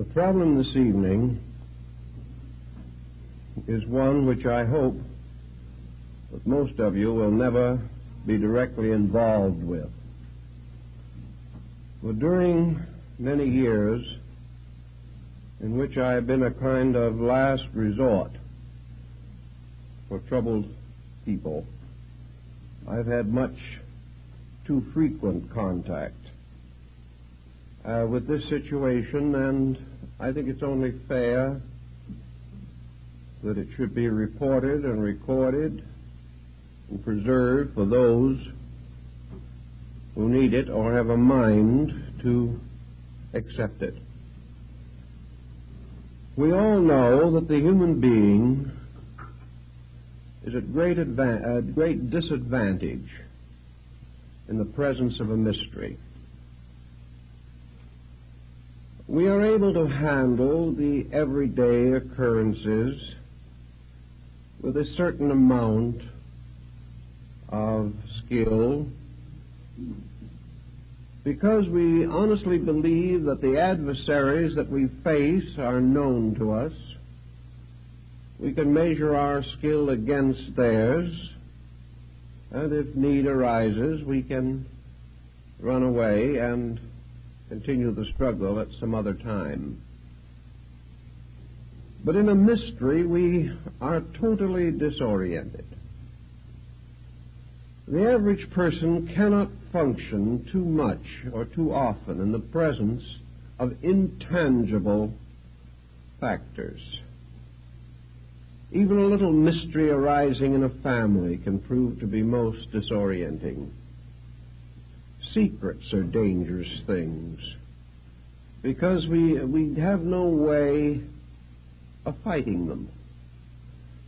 The problem this evening is one which I hope that most of you will never be directly involved with. But during many years in which I have been a kind of last resort for troubled people, I've had much too frequent contact uh, with this situation, and I think it's only fair that it should be reported and recorded and preserved for those who need it or have a mind to accept it. We all know that the human being is at great, adva- at great disadvantage in the presence of a mystery. We are able to handle the everyday occurrences with a certain amount of skill because we honestly believe that the adversaries that we face are known to us. We can measure our skill against theirs, and if need arises, we can run away and continue the struggle at some other time. But in a mystery, we are totally disoriented. The average person cannot function too much or too often in the presence of intangible factors. Even a little mystery arising in a family can prove to be most disorienting. Secrets are dangerous things because we, we have no way of fighting them.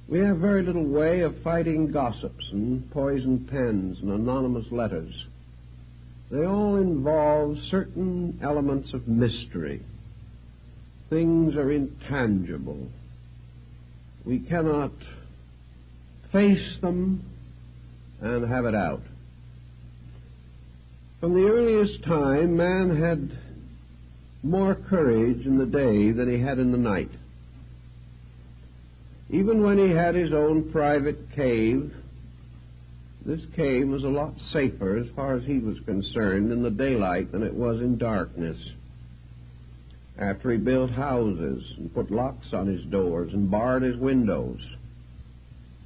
We have very little way of fighting gossips and poisoned pens and anonymous letters. They all involve certain elements of mystery. Things are intangible. We cannot face them and have it out. From the earliest time, man had more courage in the day than he had in the night. Even when he had his own private cave, this cave was a lot safer as far as he was concerned in the daylight than it was in darkness. After he built houses and put locks on his doors and barred his windows,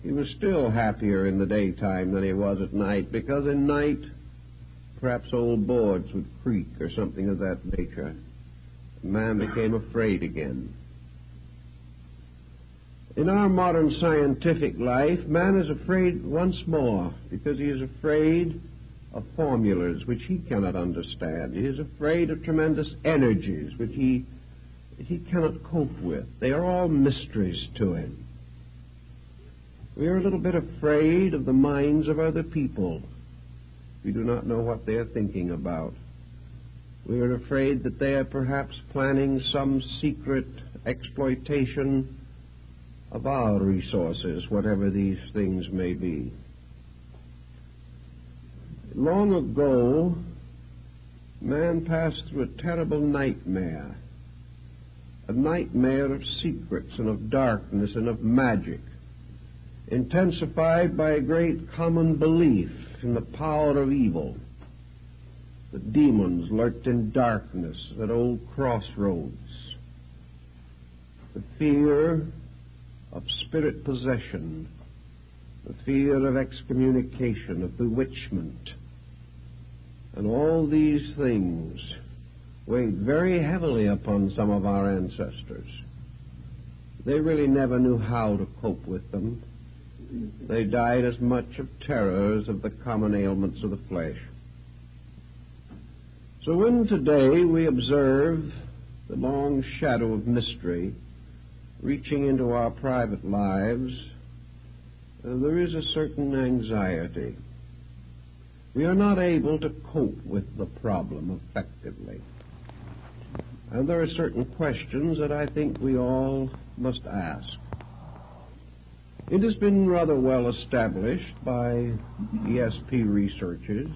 he was still happier in the daytime than he was at night because in night perhaps old boards would creak or something of that nature. Man became afraid again. In our modern scientific life, man is afraid once more because he is afraid of formulas which he cannot understand. He is afraid of tremendous energies which he, he cannot cope with. They are all mysteries to him. We are a little bit afraid of the minds of other people. We do not know what they are thinking about. We are afraid that they are perhaps planning some secret exploitation of our resources, whatever these things may be. Long ago, man passed through a terrible nightmare, a nightmare of secrets and of darkness and of magic, intensified by a great common belief in the power of evil. The demons lurked in darkness at old crossroads. The fear of spirit possession, the fear of excommunication, of bewitchment, and all these things weighed very heavily upon some of our ancestors. They really never knew how to cope with them. They died as much of terror as of the common ailments of the flesh. So when today we observe the long shadow of mystery reaching into our private lives, uh, there is a certain anxiety. We are not able to cope with the problem effectively. And there are certain questions that I think we all must ask. It has been rather well established by ESP researchers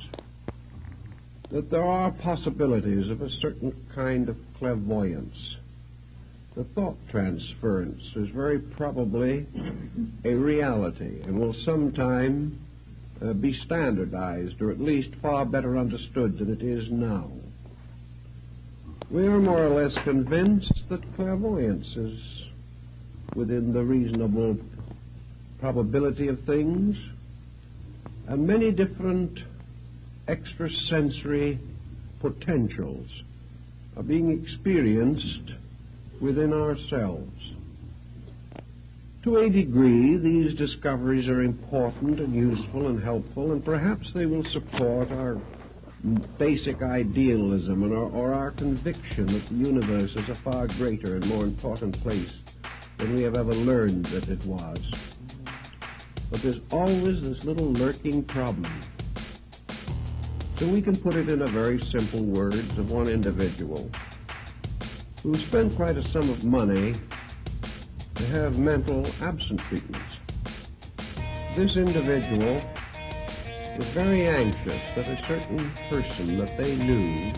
that there are possibilities of a certain kind of clairvoyance the thought transference is very probably a reality and will sometime uh, be standardized or at least far better understood than it is now. We are more or less convinced that clairvoyance is within the reasonable probability of things, and many different extrasensory potentials are being experienced within ourselves. To a degree, these discoveries are important and useful and helpful, and perhaps they will support our basic idealism or, or our conviction that the universe is a far greater and more important place than we have ever learned that it was. But there's always this little lurking problem. So we can put it in a very simple words of one individual who spent quite a sum of money to have mental absent treatments. This individual was very anxious that a certain person that they knew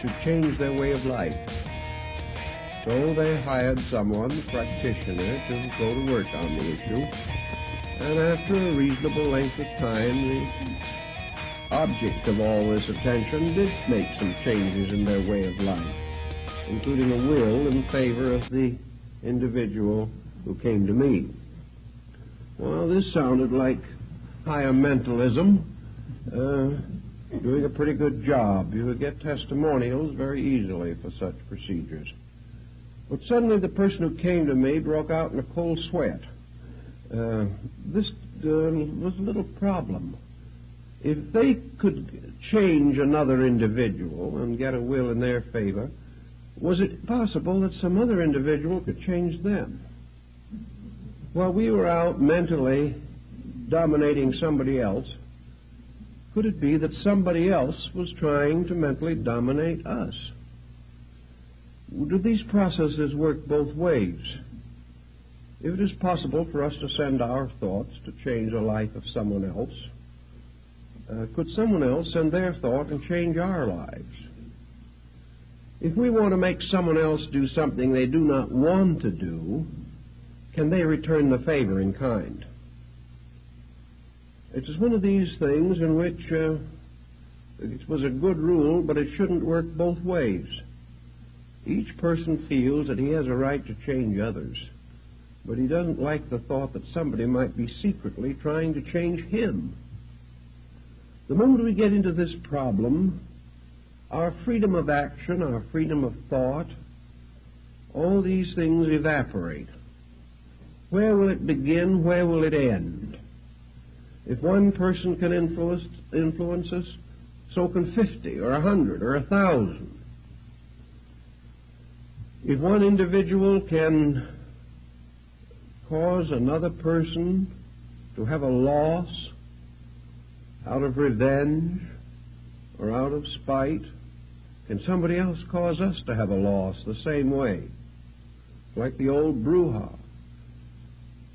should change their way of life. So they hired someone, practitioner, to go to work on the issue. And after a reasonable length of time, the object of all this attention did make some changes in their way of life including a will in favor of the individual who came to me. Well, this sounded like higher mentalism, uh, doing a pretty good job. You would get testimonials very easily for such procedures. But suddenly the person who came to me broke out in a cold sweat. Uh, this was a little problem. If they could change another individual and get a will in their favor, was it possible that some other individual could change them? While we were out mentally dominating somebody else, could it be that somebody else was trying to mentally dominate us? Do these processes work both ways? If it is possible for us to send our thoughts to change the life of someone else, uh, could someone else send their thought and change our lives? If we want to make someone else do something they do not want to do, can they return the favor in kind? It is one of these things in which uh, it was a good rule, but it shouldn't work both ways. Each person feels that he has a right to change others, but he doesn't like the thought that somebody might be secretly trying to change him. The moment we get into this problem, our freedom of action, our freedom of thought, all these things evaporate. Where will it begin? Where will it end? If one person can influence, influence us, so can 50 or a 100 or a 1,000. If one individual can cause another person to have a loss out of revenge or out of spite, can somebody else cause us to have a loss the same way? Like the old Bruja.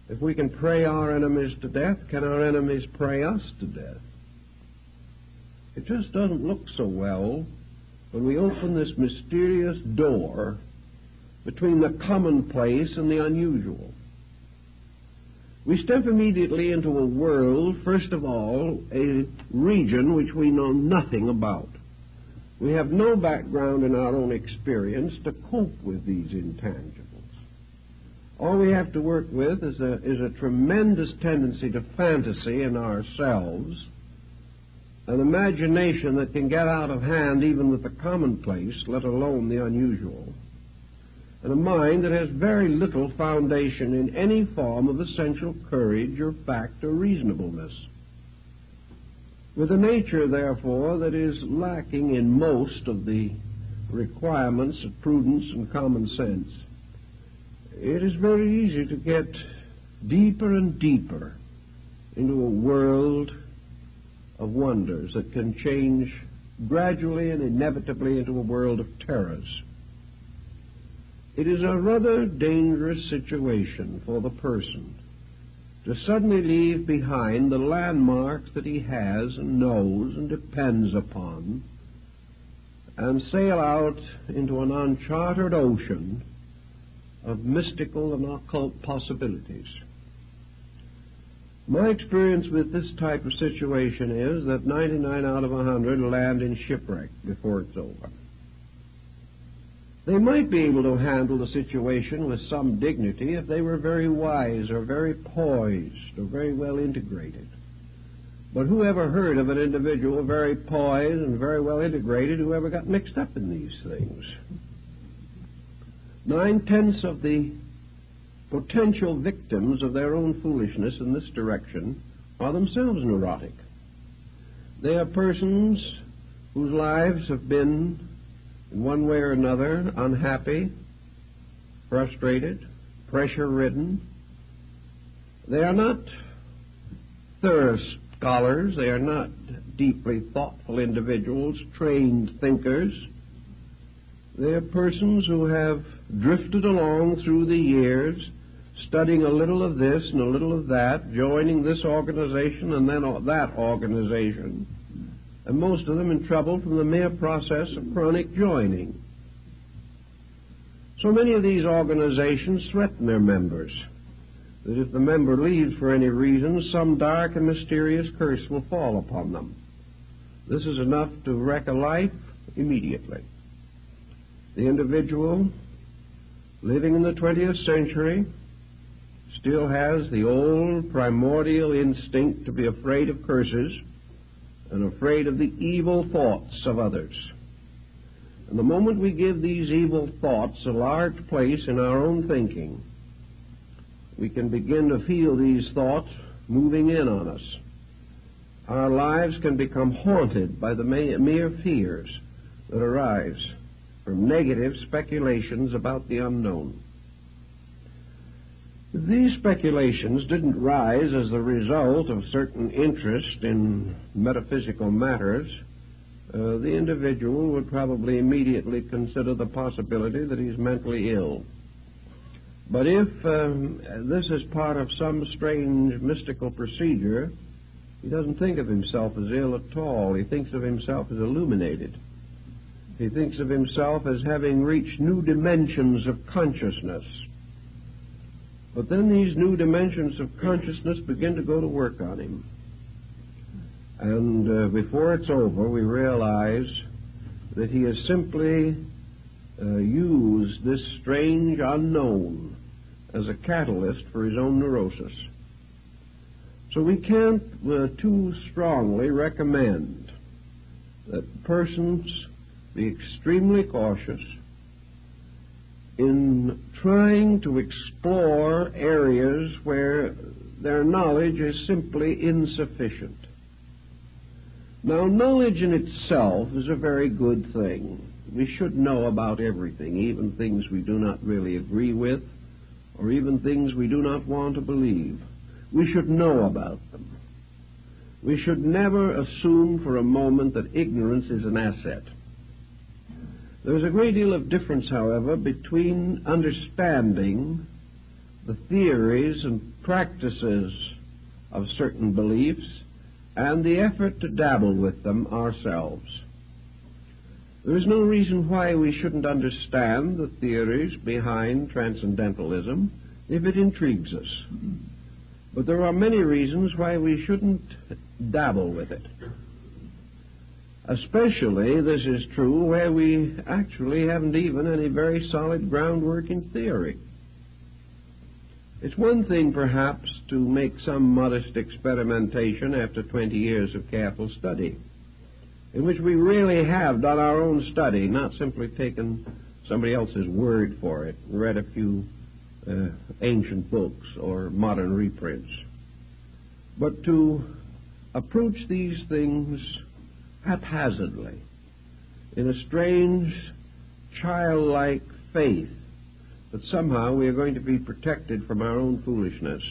If we can pray our enemies to death, can our enemies pray us to death? It just doesn't look so well when we open this mysterious door between the commonplace and the unusual. We step immediately into a world, first of all, a region which we know nothing about. We have no background in our own experience to cope with these intangibles. All we have to work with is a, is a tremendous tendency to fantasy in ourselves, an imagination that can get out of hand even with the commonplace, let alone the unusual, and a mind that has very little foundation in any form of essential courage or fact or reasonableness with a nature, therefore, that is lacking in most of the requirements of prudence and common sense, it is very easy to get deeper and deeper into a world of wonders that can change gradually and inevitably into a world of terrors. It is a rather dangerous situation for the person to suddenly leave behind the landmarks that he has and knows and depends upon and sail out into an uncharted ocean of mystical and occult possibilities. My experience with this type of situation is that 99 out of 100 land in shipwreck before it's over. They might be able to handle the situation with some dignity if they were very wise or very poised or very well integrated. But who ever heard of an individual very poised and very well integrated who ever got mixed up in these things? Nine tenths of the potential victims of their own foolishness in this direction are themselves neurotic. They are persons whose lives have been, in one way or another, unhappy, frustrated, pressure ridden. They are not thorough scholars, they are not deeply thoughtful individuals, trained thinkers. They are persons who have drifted along through the years studying a little of this and a little of that, joining this organization and then that organization, and most of them in trouble from the mere process of chronic joining. So many of these organizations threaten their members that if the member leaves for any reason, some dark and mysterious curse will fall upon them. This is enough to wreck a life immediately. The individual living in the 20th century still has the old primordial instinct to be afraid of curses and afraid of the evil thoughts of others. And the moment we give these evil thoughts a large place in our own thinking, we can begin to feel these thoughts moving in on us. Our lives can become haunted by the mere fears that arise from negative speculations about the unknown. These speculations didn't rise as the result of certain interest in metaphysical matters. Uh, the individual would probably immediately consider the possibility that he's mentally ill. But if um, this is part of some strange mystical procedure, he doesn't think of himself as ill at all. He thinks of himself as illuminated. He thinks of himself as having reached new dimensions of consciousness but then these new dimensions of consciousness begin to go to work on him. And uh, before it's over, we realize that he has simply uh, used this strange unknown as a catalyst for his own neurosis. So we can't uh, too strongly recommend that persons be extremely cautious in trying to explore areas where their knowledge is simply insufficient. Now, knowledge in itself is a very good thing. We should know about everything, even things we do not really agree with, or even things we do not want to believe. We should know about them. We should never assume for a moment that ignorance is an asset. There's a great deal of difference, however, between understanding the theories and practices of certain beliefs and the effort to dabble with them ourselves. There is no reason why we shouldn't understand the theories behind transcendentalism if it intrigues us. But there are many reasons why we shouldn't dabble with it. Especially this is true where we actually haven't even any very solid groundwork in theory. It's one thing, perhaps, to make some modest experimentation after 20 years of careful study, in which we really have done our own study, not simply taken somebody else's word for it, read a few uh, ancient books or modern reprints. But to approach these things haphazardly, in a strange, childlike faith that somehow we are going to be protected from our own foolishness.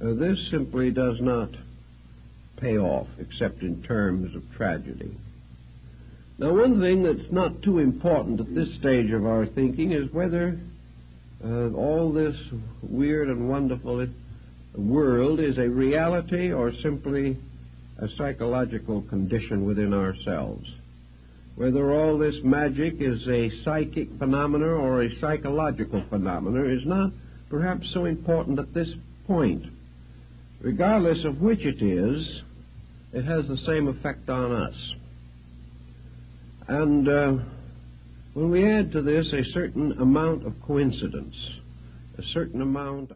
Uh, this simply does not pay off except in terms of tragedy. Now, one thing that's not too important at this stage of our thinking is whether uh, all this weird and wonderful world is a reality or simply a psychological condition within ourselves. whether all this magic is a psychic phenomena or a psychological phenomena is not perhaps so important at this point. Regardless of which it is, it has the same effect on us. And uh, when we add to this a certain amount of coincidence, a certain amount